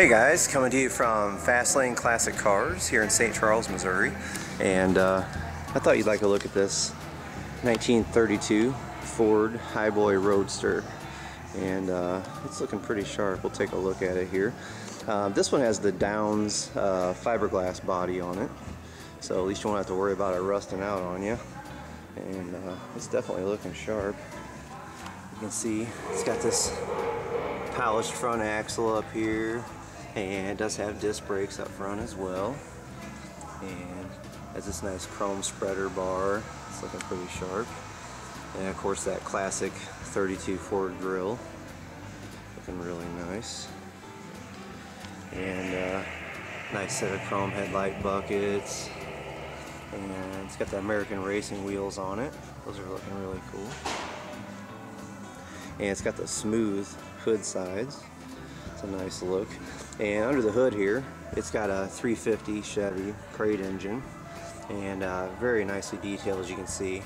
Hey guys, coming to you from Fast Lane Classic Cars here in St. Charles, Missouri. And uh, I thought you'd like a look at this 1932 Ford Highboy Roadster. And uh, it's looking pretty sharp. We'll take a look at it here. Uh, this one has the Downs uh, fiberglass body on it. So at least you won't have to worry about it rusting out on you. And uh, it's definitely looking sharp. You can see it's got this polished front axle up here and it does have disc brakes up front as well. And has this nice chrome spreader bar. It's looking pretty sharp. And of course that classic 32 Ford grill. Looking really nice. And uh, nice set of chrome headlight buckets. And it's got the American Racing wheels on it. Those are looking really cool. And it's got the smooth hood sides it's a nice look. And under the hood here it's got a 350 Chevy crate engine. And uh, very nicely detailed as you can see.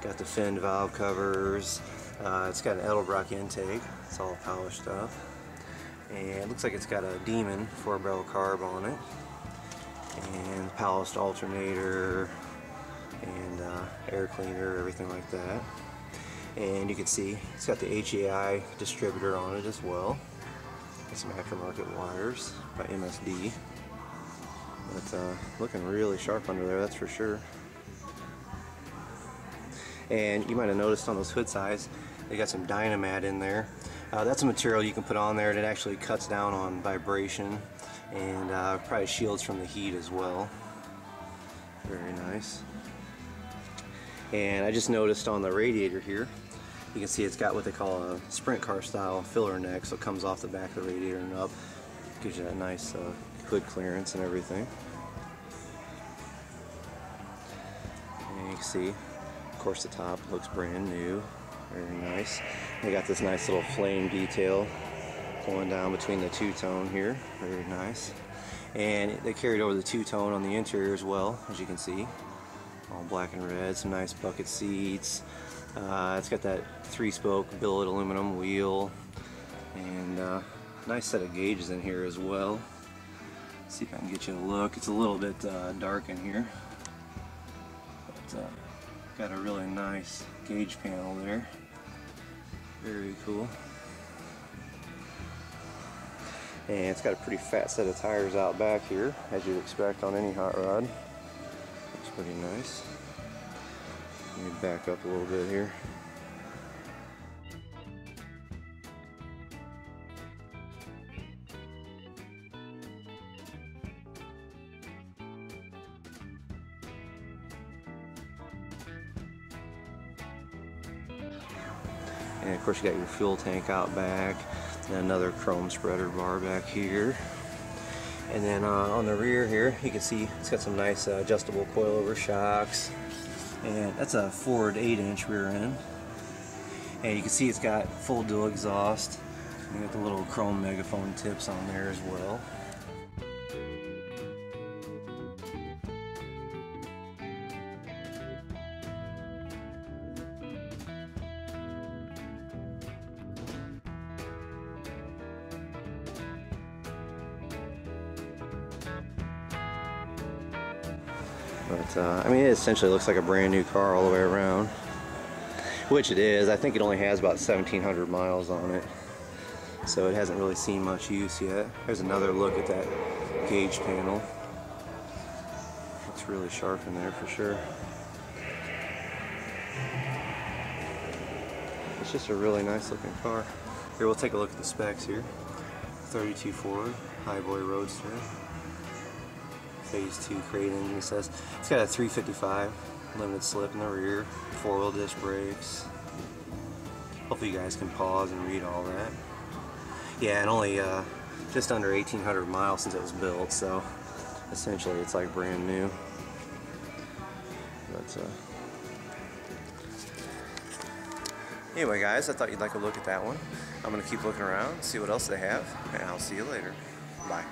Got the fin valve covers. Uh, it's got an Edelbrock intake. It's all polished up. And looks like it's got a Demon 4 barrel carb on it. And polished alternator. And uh, air cleaner everything like that. And you can see it's got the HEI distributor on it as well some aftermarket wires by MSD but uh, looking really sharp under there that's for sure. And you might have noticed on those hood sides they got some Dynamat in there. Uh, that's a material you can put on there and it actually cuts down on vibration and uh, probably shields from the heat as well. Very nice. And I just noticed on the radiator here you can see it's got what they call a sprint car style filler neck, so it comes off the back of the radiator and up. Gives you that nice uh, hood clearance and everything. And you can see, of course, the top looks brand new. Very nice. They got this nice little flame detail going down between the two-tone here. Very nice. And they carried over the two-tone on the interior as well, as you can see. All black and red, some nice bucket seats. Uh, it's got that three-spoke billet aluminum wheel and uh, nice set of gauges in here as well. Let's see if I can get you a look. It's a little bit uh, dark in here, but uh, got a really nice gauge panel there. Very cool. And it's got a pretty fat set of tires out back here, as you'd expect on any hot rod. Looks pretty nice. Let me back up a little bit here. And of course you got your fuel tank out back, and another chrome spreader bar back here. And then uh, on the rear here, you can see it's got some nice uh, adjustable coilover shocks, and that's a Ford 8 inch rear end. And you can see it's got full dual exhaust. You got the little chrome megaphone tips on there as well But uh, I mean, it essentially looks like a brand new car all the way around, which it is. I think it only has about 1,700 miles on it, so it hasn't really seen much use yet. There's another look at that gauge panel. Looks really sharp in there for sure. It's just a really nice looking car. Here, we'll take a look at the specs here. 32 Ford, Highboy Roadster phase 2 crate engine says. It's got a 355 limited slip in the rear four-wheel disc brakes. Hopefully you guys can pause and read all that. Yeah and only uh, just under 1800 miles since it was built so essentially it's like brand new. But uh, anyway guys I thought you'd like a look at that one. I'm gonna keep looking around see what else they have and I'll see you later. Bye